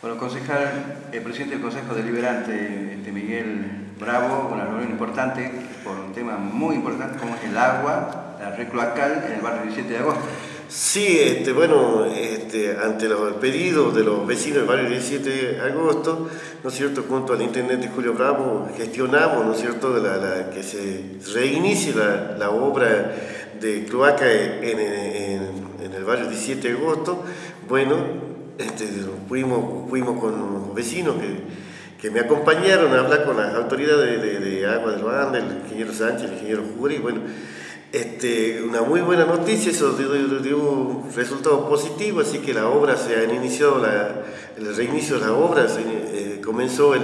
Bueno, concejal, el presidente del Consejo Deliberante, este Miguel Bravo, una reunión importante por un tema muy importante como es el agua, la red cloacal en el barrio 17 de agosto. Sí, este, bueno, este, ante los pedidos de los vecinos del barrio 17 de agosto, ¿no es cierto?, junto al intendente Julio Bravo, gestionamos, ¿no es cierto?, de que se reinicie la, obra de cloaca en, en el barrio 17 de agosto. Bueno, este, fuimos, fuimos con los vecinos que, que, me acompañaron a hablar con las autoridades de, de, Agua de Ruanda, el ingeniero Sánchez, el ingeniero Juri, bueno, este, una muy buena noticia, eso dio, un resultado positivo, así que la obra se ha iniciado, la, el reinicio de la obra eh, comenzó el,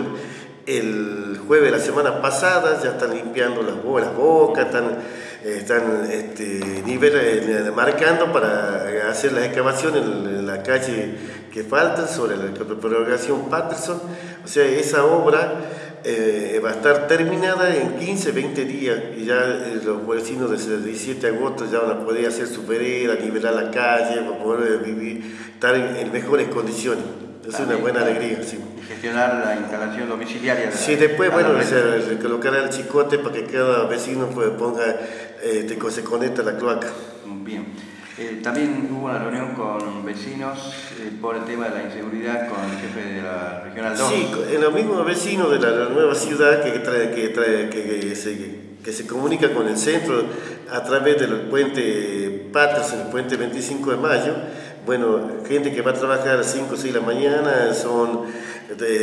el jueves de la semana pasada, ya están limpiando las, las bocas, están, están este, nivel, eh, marcando para hacer las excavaciones en la calle que faltan sobre la prolongación Patterson. O sea, esa obra eh, va a estar terminada en 15, 20 días y ya eh, los vecinos desde el 17 de agosto ya van a poder hacer su vereda, nivelar la calle, para poder vivir, estar en, mejores condiciones. Es una buena alegría, sí. gestionar la instalación domiciliaria. Sí, después, bueno, se, colocará el chicote para que cada vecino pues, ponga, eh, se conecte a la cloaca. Bien. Eh, también hubo una reunión con vecinos eh, por el tema de la inseguridad con el jefe de la Regional 2. Sí, en los mismos vecinos de la, nueva ciudad que, trae, que, trae, que, se, que se comunica con el centro a través del puente Patterson, el puente 25 de mayo. Bueno, gente que va a trabajar a las 5 o 6 de la mañana son,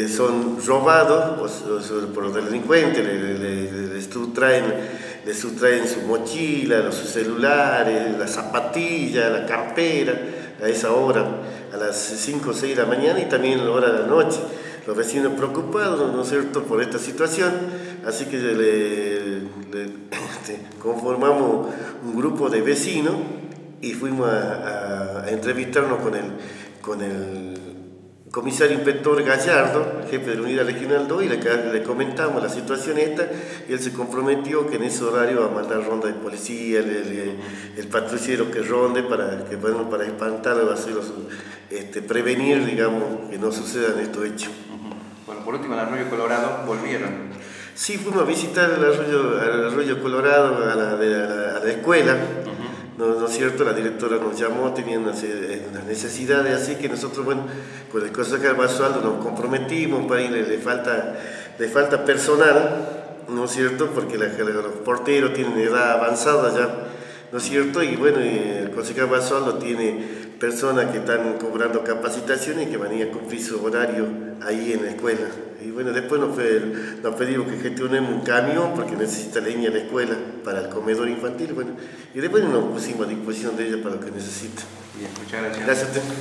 son robados por, los delincuentes, les traen le sustraen su mochila, sus celulares, la zapatilla, la campera, a esa hora, a las 5 o 6 de la mañana y también a la hora de la noche. Los vecinos preocupados, ¿no es cierto?, por esta situación, así que le, este, conformamos un grupo de vecinos y fuimos a, entrevistarnos con el, con el comisario inspector Gallardo, jefe de la unidad regional 2, y le, comentamos la situación esta, y él se comprometió que en ese horario va a mandar ronda de policía, el, el, patrullero que ronde para, que, bueno, para espantar, va a este, prevenir, digamos, que no sucedan estos hechos. Bueno, por último, el Arroyo Colorado volvieron. Sí, fuimos a visitar el Arroyo, el arroyo Colorado a la, a la escuela. ¿No, es cierto? La directora nos llamó, tenía unas, eh, necesidades, así que nosotros, bueno, con el Consejo de Basualdo nos comprometimos, para ir, le, falta, le falta personal, ¿no es cierto? Porque los porteros tienen edad avanzada ya, ¿no es cierto? Y bueno, el Consejo Basualdo tiene personas que están cobrando capacitaciones y que van a ir a cumplir su horario ahí en la escuela. Y bueno, después nos, nos pedimos que gestionemos un camión porque necesita leña la escuela para el comedor infantil. Bueno, y después nos pusimos a disposición de ella para lo que necesita. Bien, muchas gracias. Gracias a usted.